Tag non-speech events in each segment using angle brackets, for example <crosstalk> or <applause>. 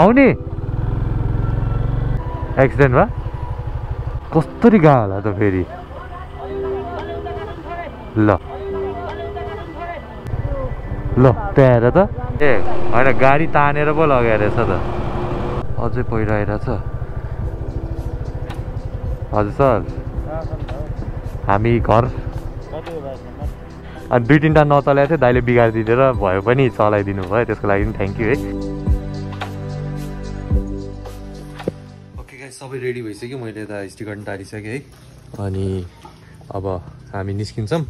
आउने। एक्सिडेन्ट भयो कस्तरी गयो होला त फेरि। ल। ल त्यहाँ हेर त। ए होइन गाडी तानेर पो लगाएर रहेछ त। अझै पहिरो आइरहेछ हजुर सर। हामी घर। अनि दुई तिनवटा नचलाएको थियो दाइले बिगारिदिएर भयो पनि चलाइदिनु भयो त्यसको लागि पनि थ्याङ्क यू है। सबै रेडी भइसक्यो मैले त स्टिकर पनि टारिसकेँ है। अनि अब हामी निस्किन्छौँ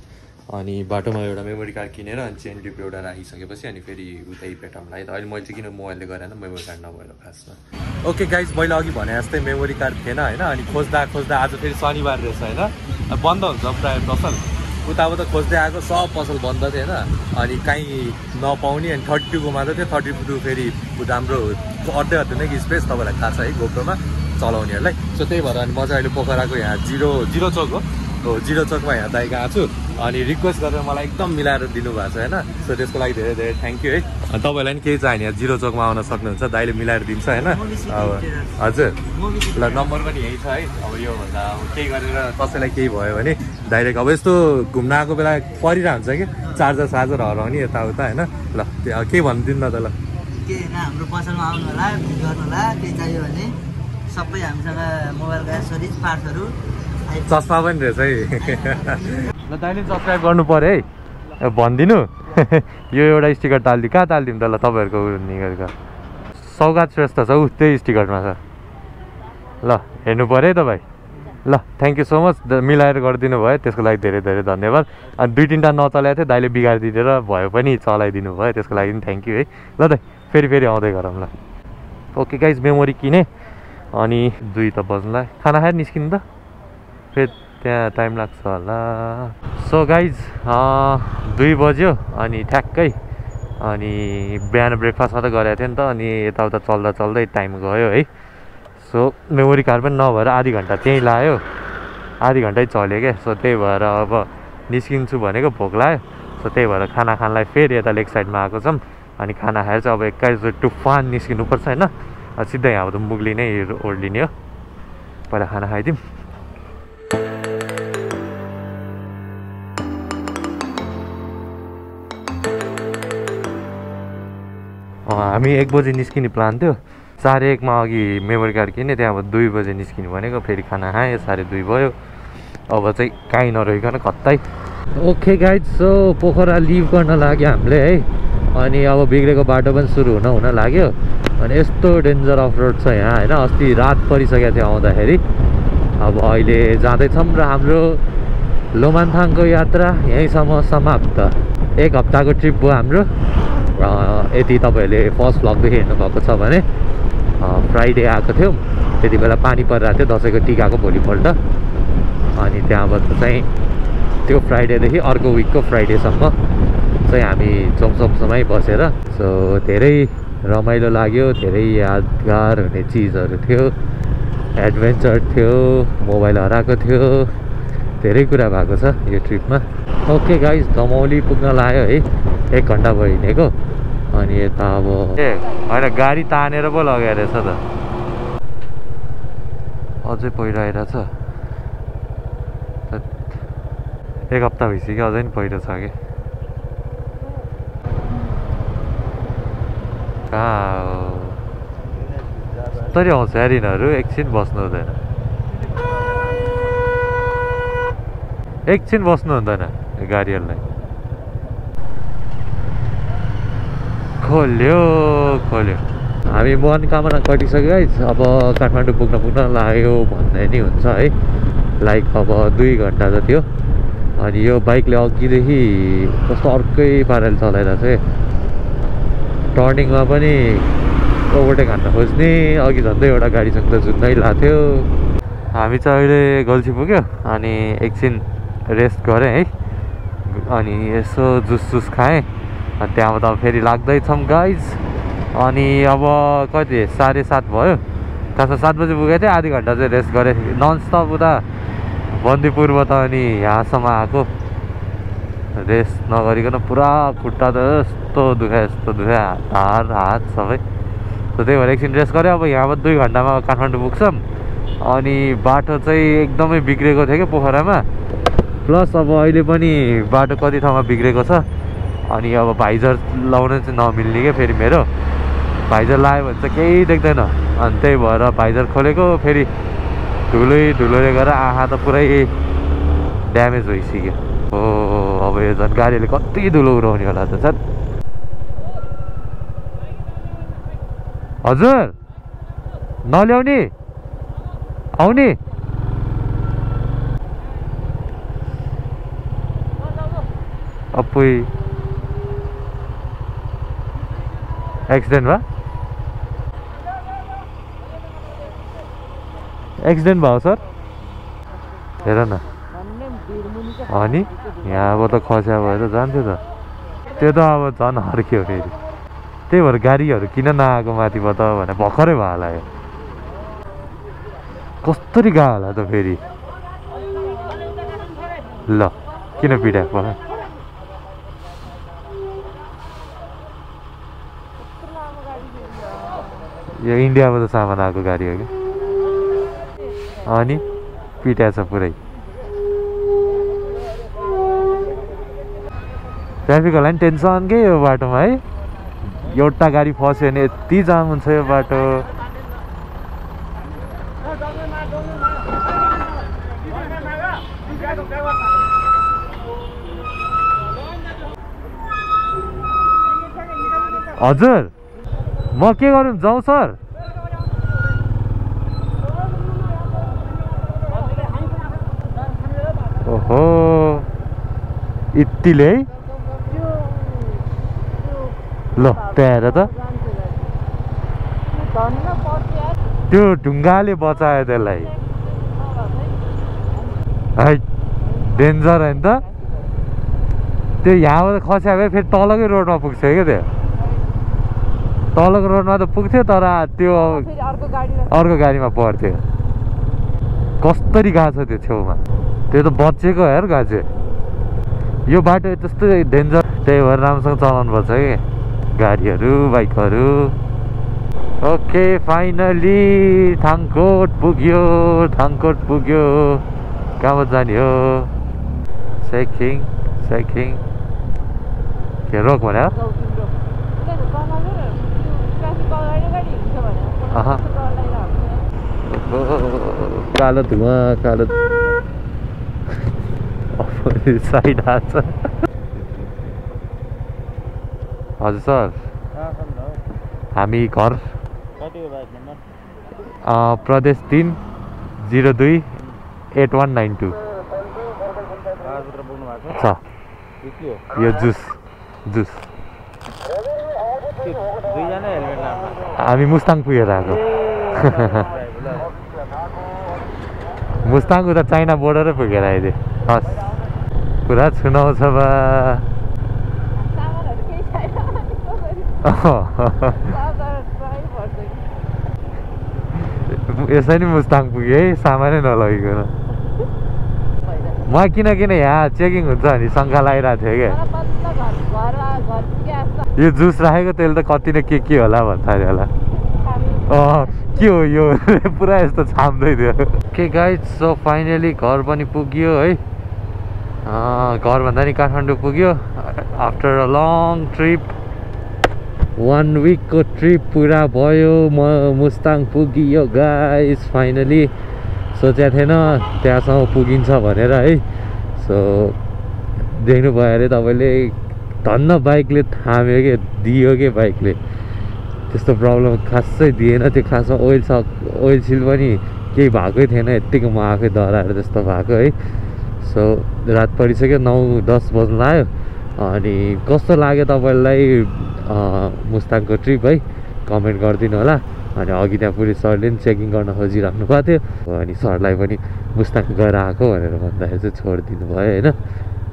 अनि बाटोमा एउटा मेमोरी कार्ड किनेर अनि चेन डिप एउटा राखिसकेपछि अनि फेरि उतै पेटाउँला है त अहिले मैले चाहिँ किन मोबाइलले गरेन मेमोरी कार्ड नभएर खासमा। ओके गाइज मैले अघि भने जस्तै मेमोरी कार्ड थिएन होइन? अनि खोज्दा खोज्दा आज फेरि शनिबार रहेछ होइन? बन्द हुन्छ प्रायः पसल। उताबाट खोज्दै आएको सब पसल बन्द थियो होइन? अनि काहीँ नपाउने अनि थर्टी टूको मात्र थियो। थर्टी टू फेरि उता हाम्रो अड्दै अड्दैन कि स्पेस तपाईँलाई थाहा छ है गोप्रोमा। चलाउनेहरूलाई। सो त्यही भएर अनि म चाहिँ अहिले पोखराको यहाँ जिरो जिरो चौक हो। हो जिरो चौकमा यहाँ दाइ गएको छु। अनि रिक्वेस्ट गरेर मलाई एकदम मिलाएर दिनुभएको छ होइन? सो त्यसको लागि धेरै धेरै थ्याङ्क यू है। अनि तपाईँलाई पनि केही चाहियो भने जिरो चौकमा आउन सक्नुहुन्छ। दाइले मिलाएर दिन्छ होइन? अब हजुर। ल नम्बर पनि यही छ है। अब योभन्दा अब केही गरेर कसैलाई केही भयो भने डाइरेक्ट अब यस्तो घुम्न आएको बेला परिरहेको हुन्छ कि? चार्जर चार्जर हराउने यताउता होइन? ल केही भनिदिनु न त ल। हाम्रो पसलमा आउनु होला होला केही चाहियो भने। सबै हामीसँग मोबाइलको एसोरिज पार्ट्सहरू आइ- चस्मा पनि रहेछ है। <laughs> ल दाइले सब्सक्राइब गर्नु पऱ्यो है। भनिदिनु। <laughs> यो एउटा स्टिकर टालिदिउँ कहाँ टालिदिउँ त? ल तपाईँहरूको निगरको। सौगात श्रेष्ठ छ। ऊ त्यही स्टिकरमा छ। ल हेर्नु पऱ्यो है तपाईँ। ल थ्याङ्क यू सो मच द- मिलाएर गरिदिनु भयो। त्यसको लागि धेरै धेरै धन्यवाद। अनि दुई तिनवटा नचलाएको थियो। दाइले बिगारिदिएर भयो पनि चलाइदिनु भयो। त्यसको लागि पनि थ्याङ्क यू है। ल दाइ फेरि फेरि आउँदै गरौँ ल। ओके गाइज मेमोरी किने। अनि दुई त बज्नुलाई। खाना खाएर निस्किनु त? फेरि त्यहाँ टाइम लाग्छ होला। सो गाइज दुई बज्यो अनि ठ्याक्कै। अनि बिहान ब्रेकफास्ट मात्रै गरेको थियो नि त अनि यताउता चल्दा चल्दै टाइम गयो है। सो मेमोरी कार्ड पनि नभएर आधी घन्टा त्यहीँ लायो। आधी घन्टै चल्यो क्या सो त्यही भएर अब निस्किन्छु भनेको भोक लाग्यो। सो त्यही भएर खाना खानलाई फेरि यता लेक साइडमा आएको छौँ। अनि खाना खाएर चाहिँ अब एक्काइस टुफान निस्किनुपर्छ होइन। सिधै त मुगली नै ओर्लिने हो पहिला खाना खाइदिउँ हामी एक बजी निस्किने प्लान थियो साढे एकमा अघि मेमोरी कार्ड किने अब दुई बजे निस्किने भनेको फेरि खाना खाएँ साढे दुई भयो अब चाहिँ काहीँ नरहिकन कतै okay guide so Pokhara live गर्न लाग्यो हामीले है अनि अब बिग्रेको बाटो पनि सुरु हुन हुन लाग्यो अनि यस्तो डेन्जर अफ रोड छ यहाँ होइन? अस्ति रात परिसकेको थियो आउँदाखेरि। अब अहिले जाँदैछौँ र हाम्रो लोमान्थाङको यात्रा यहीँसम्म समाप्त। एक हप्ताको ट्रिप भयो हाम्रो। यदि तपाईँहरूले फर्स्ट भ्लगदेखि हेर्नुभएको छ भने फ्राइडे आएको थियौँ। त्यति बेला पानी परिरहेको थियो दसैँको टिकाको भोलिपल्ट। अनि त्यहाँबाट चाहिँ त्यो फ्राइडेदेखि अर्को विकको फ्राइडेसम्म चाहिँ हामी चौमसमसम्मै बसेर सो धेरै रमाइलो लाग्यो धेरै यादगार हुने चिजहरू थियो एडभेन्चर थियो मोबाइल हराएको थियो धेरै कुरा भएको छ यो ट्रिपमा ओके गाइज दमौली पुग्न लाग्यो है एक घन्टा भयो हिँडेको अनि यता अब ए होइन गाडी तानेर पो लगाएर रहेछ त। अझै पहिरो धत्। एक हप्ता भइसक्यो अझै पनि पहिरो छ कि? कहाँ हो तरी आउँछ यार यिनीहरू एकछिन बस्नु हुँदैन एकछिन बस्नु हुँदैन गाडीहरूलाई खोल्यो खोल्यो हामी मनोकामना कटिसक्यो है अब काठमाडौँ पुग्न पुग्न लाग्यो भन्ने नि हुन्छ है लाइक अब दुई घन्टा जति हो अनि यो बाइकले अघिदेखि कस्तो अर्कै पाराले चलाइरहेको छ है टर्निङमा पनि ओभरटेक हान्न खोज्ने। अघि झन्डै एउटा गाडीसँग त जुत्नै लाग्थ्यो हामी चाहिँ अहिले गल्छी पुग्यो अनि एकछिन रेस्ट गरेँ है। अनि यसो जुस सुस खाएँ। अनि त्यहाँबाट अब फेरि लाग्दैछौँ गाइज अनि अब कति साढे सात भयो। खासमा सात बजी पुगेको थिएँ। आधी घन्टा चाहिँ रेस्ट गरेँ। ननस्टप उता बन्दीपुरबाट अनि यहाँसम्म आएको। रेस्ट नगरिकन पुरा खुट्टा त यस्तो दुखायो यस्तो दुखायो ढाड हात सबै त्यही भएर एकछिन रेस्ट गऱ्यो अब यहाँबाट दुई घन्टामा काठमाडौँ पुग्छौँ अनि बाटो चाहिँ एकदमै बिग्रेको थियो क्या पोखरामा प्लस अब अहिले पनि बाटो कति ठाउँमा बिग्रेको छ अनि अब भाइजर लाउन चाहिँ नमिल्ने क्या फेरि मेरो भाइजर लायो भने चाहिँ केही देख्दैन अनि त्यही भएर भाइजर खोलेको फेरि धुलै धुलोले गर्दा आँखा त पुरै ड्यामेज भइसक्यो हो अब यो झन् गाडीले कति धुलो उडाउने होला त झन् हजुर नल्याउने आउने अपुई एक्सिडेन्ट भयो एक्सिडेन्ट भयो सर हेर न अनि यहाँबाट खस्या भएर जान्थ्यो त। त्यो त अब झन् हर्क्यो फेरि। त्यही भएर गाडीहरू किन नआएको माथिबाट भनेर भर्खरै भयो होला यो। कस्तरी गयो होला त फेरि। ल किन पिडाएको होला यो इन्डियाबाट सामान आएको गाडी हो कि? अनि पिट्या छ पुरै। ट्राफिकहरूलाई पनि टेन्सन के यो बाटोमा है? एउटा गाडी फस्यो भने यति जाम हुन्छ यो बाटो। हजुर म के गरौँ जाउँ सर। ओहो यतिले है? ल त्यहाँ हेर त। त्यो ढुङ्गाले बचायो त्यसलाई। है डेन्जर होइन त। त्यो यहाँबाट खस्या भए फेरि तलकै रोडमा पुग्छ क्या त्यो। तलको रोडमा त पुग्थ्यो तर त्यो अर्को गाडीमा पर्थ्यो। कस्तरी गएको छ त्यो छेउमा। त्यो त बचेको हेर चाहिँ यो बाटो त्यस्तै डेन्जर त्यही भएर राम्रोसँग चलाउनु पर्छ कि। गाडीहरू बाइकहरू ओके फाइनली थाङकोट पुग्यो थाङकोट पुग्यो कहाँबाट जाने हो सेकिङ सेकिङ के रोक भने। कालो धुवा कालो साइड आएको छ हजुर सर। हामी घर। प्रदेश तिन जिरो दुई एट वान नाइन टू। छ। यो जुस जुस। हामी मुस्ताङ पुगेर आएको। मुस्ताङ उता चाइना बोर्डरै पुगेर आइदियो हस्। पुरा छुनाउँछ बा। <laughs> यसरी मुस्ताङ पुग्यो है? सामानै नलगिकन। म किनकिन यहाँ चेकिङ हुन्छ भने शङ्का लागिरहेको थियो क्या। यो जुस राखेको त्यसले त कति नै के के होला भन्छ अरे होला के हो यो? <laughs> पुरा यस्तो छाम्दै थियो। के गाइड सो फाइनली घर पनि पुग्यो है? घरभन्दा नि काठमाडौँ पुग्यो। After a long trip one विकको ट्रिप पुरा भयो म मुस्ताङ पुगियो गाइस फाइनली सोचेको थिएन त्यहाँसम्म पुगिन्छ भनेर है। सो देख्नुभयो अरे तपाईँले धन्न बाइकले थाम्यो कि दियो कि बाइकले। त्यस्तो प्रब्लम खासै दिएन त्यो खासमा ओइल सक ओइल सिल पनि केही भएकै थिएन यत्तिको म आफै डराएर त्यस्तो भएको है। सो रात परिसक्यो नौ दस बज्नु लाग्यो। अनि कस्तो लाग्यो तपाईँलाई? मुस्ताङको ट्रिप है। कमेन्ट गरिदिनु होला। अनि अघि त्यहाँ पुलिस सरले पनि चेकिङ गर्न खोजिराख्नु भएको थियो। अनि सरलाई पनि मुस्ताङ गएर आएको भनेर भन्दाखेरि चाहिँ छोडिदिनु भयो होइन।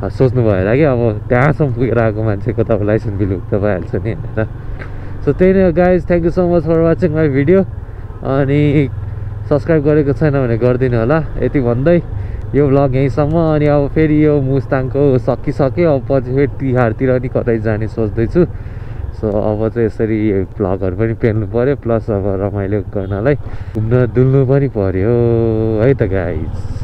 सोच्नु भयो होला कि अब त्यहाँसम्म पुगेर आएको मान्छेको त अब लाइसेन्स बिल त भइहाल्छ नि भनेर। सो त्यही नै guys thank you so much for watching my video अनि सब्सक्राइब गरेको छैन भने गरिदिनु होला। यति भन्दै यो भ्लग यहीँसम्म। अनि अब फेरि यो मुस्ताङको सकिसक्यो। अब पछि फेरि तिहारतिर नि कतै जाने सोच्दैछु। सो अब चाहिँ यसरी भ्लगहरू पनि पेल्नु पऱ्यो प्लस अब रमाइलो गर्नलाई घुम्न डुल्नु पनि पऱ्यो है त गाइज